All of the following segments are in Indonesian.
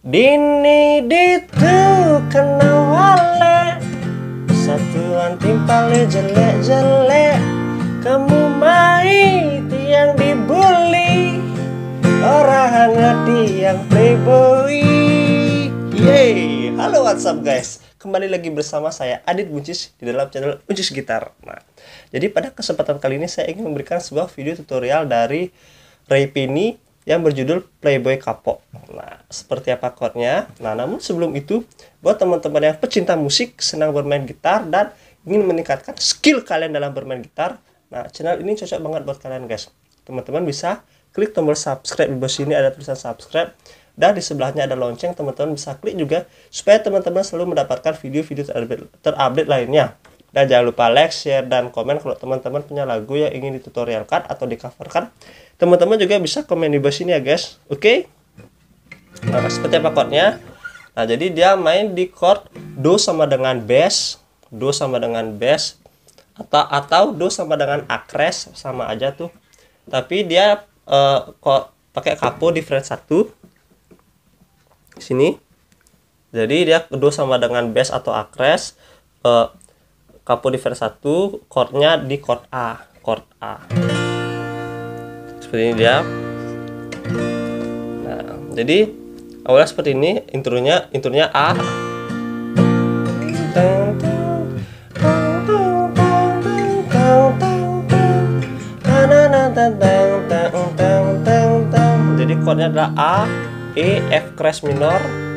Dini ditu kena wale. Satuan timpalnya jelek-jelek. Kamu mai tiang dibully Orang ngerti yang playboy Yeay. Halo what's up guys? Kembali lagi bersama saya Adit Buncis di dalam channel Buncis Gitar. Nah jadi pada kesempatan kali ini saya ingin memberikan sebuah video tutorial dari Ray Pini yang berjudul Playboy Kapok. Nah, seperti apa chordnya? Nah, namun sebelum itu, buat teman-teman yang pecinta musik, senang bermain gitar, dan ingin meningkatkan skill kalian dalam bermain gitar, nah, channel ini cocok banget buat kalian guys. Teman-teman bisa klik tombol subscribe di bawah sini ada tulisan subscribe, dan di sebelahnya ada lonceng, teman-teman bisa klik juga supaya teman-teman selalu mendapatkan video-video terupdate, terupdate lainnya. Dan jangan lupa like, share, dan komen kalau teman-teman punya lagu yang ingin ditutorialkan atau di coverkan. Teman-teman juga bisa komen di bawah sini ya guys. Oke? Okay? Nah, seperti apa chordnya? Nah, jadi dia main di chord Do sama dengan bass, Do sama dengan bass, atau atau Do sama dengan akres sama aja tuh. Tapi dia uh, pakai kapo di fret 1 sini. Jadi dia Do sama dengan bass atau akres. Uh, kapo di verse 1 chordnya di chord A chord A. Seperti ini dia. Nah jadi awalnya seperti ini intronya intronya A. Jadi chordnya adalah A E F crash minor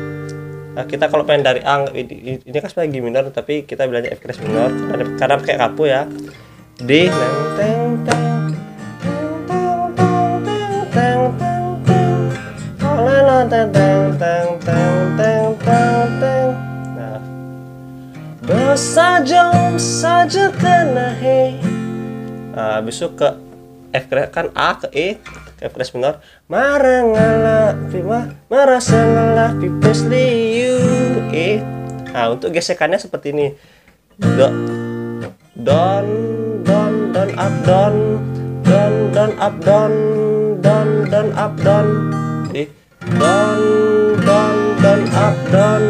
Nah, kita kalau pengen dari A ini, ini kan sebenarnya G minor tapi kita bilangnya F crash minor karena, karena pakai kapu ya. D teng teng teng Nah, besajam saja kena he. Nah, besok ke F kan A ke E F crash minor. Marah ngalah prima marah sengalah pipes liu eh nah untuk gesekannya seperti ini. Do don don don up don. Don don up don. Don don up don. Eh don don don up don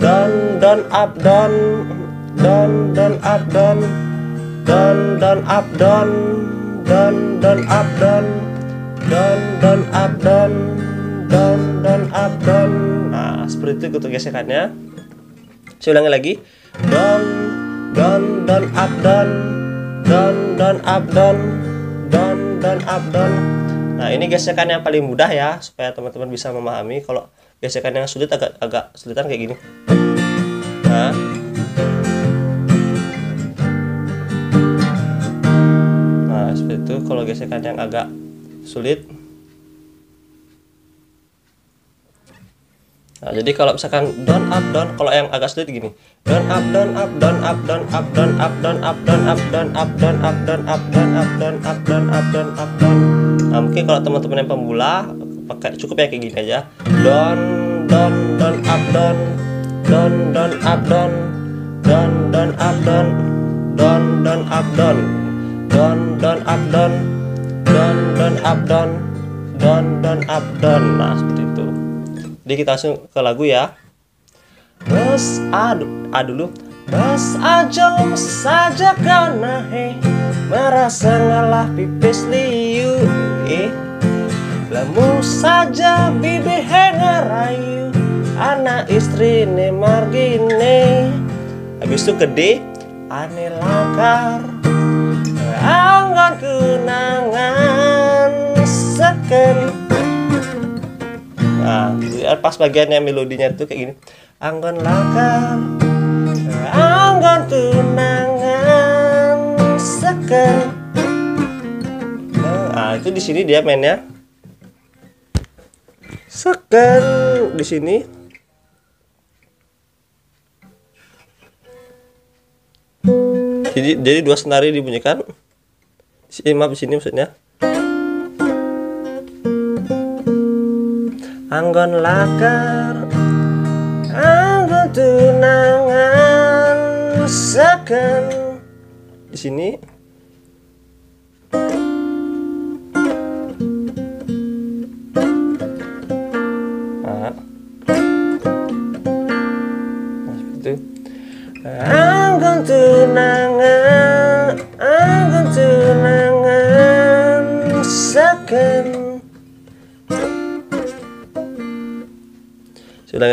don don up don. Don don up don. Don don up don. Don don up don down down up down down down up down nah seperti itu untuk gesekannya. Saya ulangi lagi. Down down down up down down down up down down up nah ini gesekan yang paling mudah ya supaya teman-teman bisa memahami kalau gesekan yang sulit agak agak sulitan kayak gini. Nah itu kalau gesekan yang agak sulit Nah, jadi kalau misalkan down up down, kalau yang agak sulit gini. Down up down up down up down up down up down up down up down up down up down up down up down up down up down up down. Nah, mungkin kalau teman-teman yang pemula pakai cukup ya kayak gini aja. Down down down up down down down up down down down up down down down up down down up down down down up down down down up down. Nah, seperti itu. Jadi kita langsung ke lagu ya. Bos adu adu dulu Bos ajong saja karena he Merasa ngalah pipis liu eh. Lemu saja bibi he ngerayu Anak istri ne margine. Habis itu gede Ane lakar Anggon kenangan Seken Nah, pas bagiannya melodinya itu kayak gini. Anggon laka, anggon tunangan seken. Nah, itu di sini dia mainnya. Seken di sini. Jadi jadi dua senari dibunyikan eh, maaf sini maksudnya? Anggon lakar anggon tunangan sekan di sini? Ah. Anggun Anggon tunangan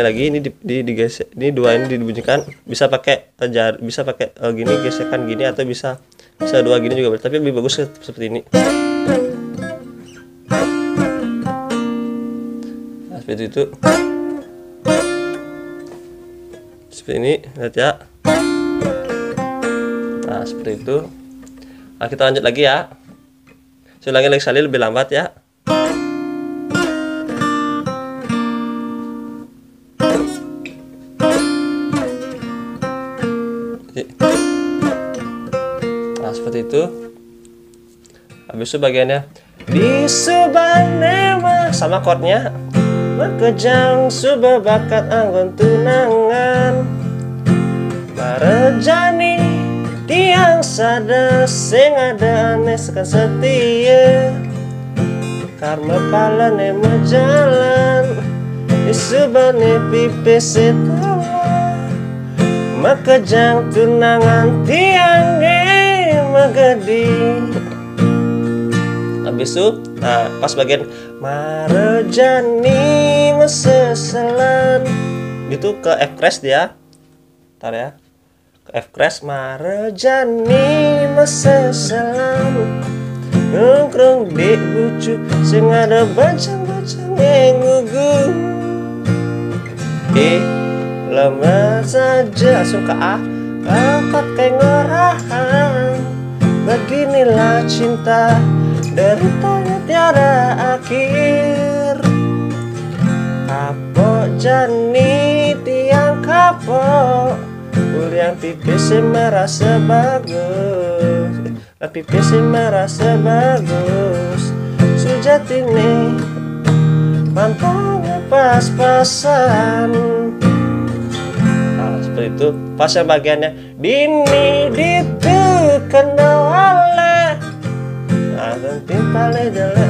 lagi ini di, di, digesek ini dua ini dibunyikan. Bisa pakai jar bisa pakai uh, gini gesekan gini atau bisa bisa dua gini juga. Tapi lebih bagus seperti ini. Nah, seperti itu. Seperti ini lihat ya. Nah seperti itu. Nah kita lanjut lagi ya. Saya ulangi lagi sekali lebih lambat ya nah seperti itu. Habis itu bagiannya di subanema sama chordnya Makejang suba bakat anggun tunangan Marejani tiang sada sing ada aneh sekan setia Karma palane majalan Isubane pipi setawa Makejang tunangan tiang magadi. Habis itu Nah pas bagian. Marejani meseselan Itu ke F crash dia. Ntar ya. Ke F crash Marejani meseselan Nongkrong di bucu Sing ada bacang-bacang yang Eh Lama saja langsung ke A Dapat kayak ngerahan Beginilah cinta Deritanya tiada akhir. Kapok jani tiang kapok Kuliah pipis merasa bagus Pipis merasa bagus Sujati nih Pantangnya pas-pasan Seperti itu Pas yang bagiannya Dini ditu kendawale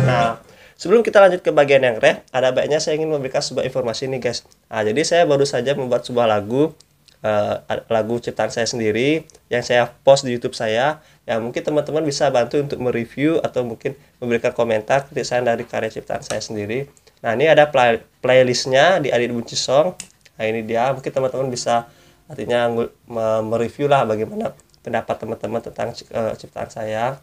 Nah, sebelum kita lanjut ke bagian yang ref, ada baiknya saya ingin memberikan sebuah informasi nih guys. Nah, jadi saya baru saja membuat sebuah lagu, uh, lagu ciptaan saya sendiri yang saya post di YouTube saya. Ya mungkin teman-teman bisa bantu untuk mereview atau mungkin memberikan komentar kritik saya dari karya ciptaan saya sendiri. Nah, ini ada play playlistnya di Adit Bunci Song. Nah, ini dia. Mungkin teman-teman bisa artinya mereview lah bagaimana pendapat teman-teman tentang uh, ciptaan saya.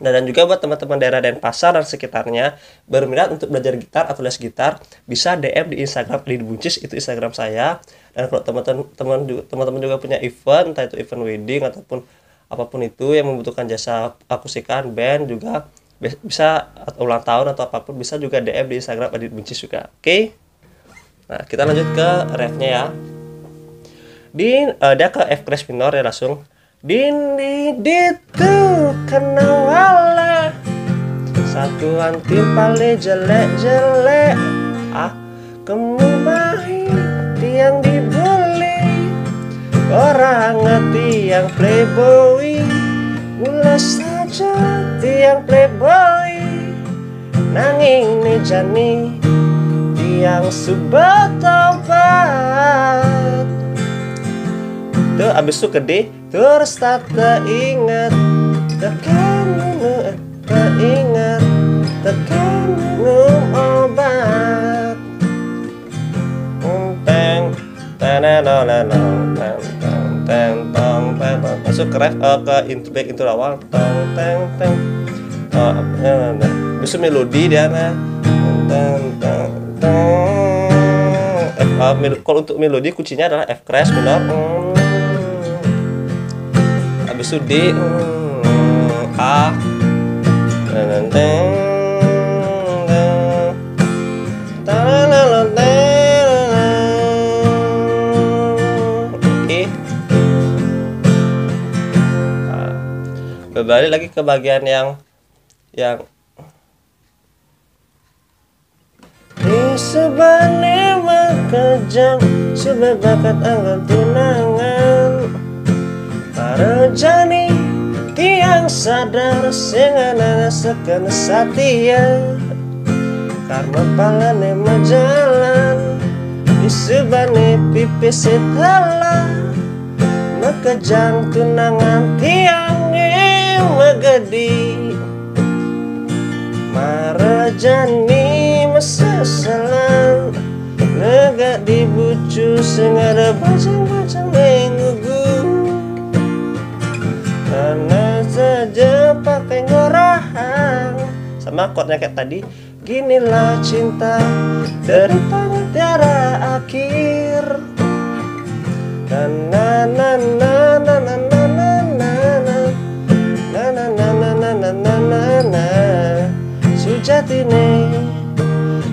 Nah, dan juga buat teman-teman daerah Denpasar dan sekitarnya berminat untuk belajar gitar atau les gitar, bisa DM di Instagram di Buncis itu Instagram saya. Dan kalau teman-teman teman-teman juga punya event, entah itu event wedding ataupun apa pun itu yang membutuhkan jasa akustikan band juga bisa atau ulang tahun atau apa pun bisa juga DM di Instagram Adit Buncis juga. Oke. Okay? Nah, kita lanjut ke refnya ya. Di uh, dia ke F crash minor ya langsung Dini ditu kenawala Satuan timpale jelek-jelek. Ah kamu mahi tiang dibeli Orang tiang playboy. Mula saja tiang playboy. Nanging ni jani Tiang subatobat Tuh abis itu gede Terus tak teringat Tekan tak ingat. Tekan minum obat. Teng. Tenenoleno Teng teng teng tong teng tong. Masuk ke ref uh, ke intro back intro awal. Tong teng teng. Oh, nah, melodi dia nah. Teng teng teng F, uh, kalau untuk melodi kuncinya adalah F crash minor hmm habis itu D E nah, berbalik lagi ke bagian yang yang di sebalik kejam sebakat angkat sadar sing nana sekan satia karena pangane majalan disebane pipis setelah, maka mekejang tunangan tiange megedi. Marajani meseselan lega dibucu sing ada bajang-bajang minggu ngorahang Sama chordnya kayak tadi Ginilah cinta Derita tiara akhir na na na na na na na na na na na na na na na na na na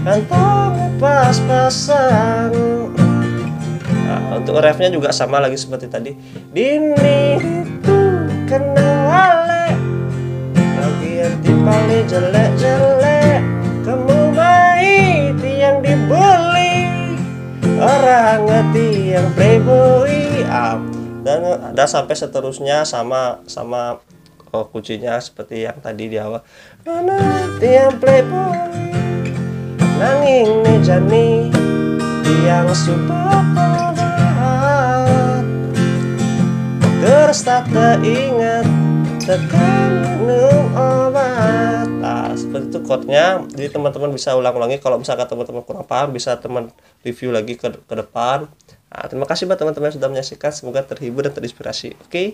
kantong pas-pasan nah, untuk refnya juga sama lagi seperti tadi dini itu kena wale lagi paling jelek-jelek. Kamu mai tiang dibully. Orang ngerti yang playboy. Ah, dan ada sampai seterusnya sama sama oh, kuncinya seperti yang tadi di awal. Nana tiang playboy nanging nih jani tiang support terus tak teringat nah seperti itu chordnya jadi teman-teman bisa ulang-ulangi. Kalau misalkan teman-teman kurang paham bisa teman review lagi ke, ke depan. Nah, terima kasih buat teman-teman yang sudah menyaksikan. Semoga terhibur dan terinspirasi. Oke? okay?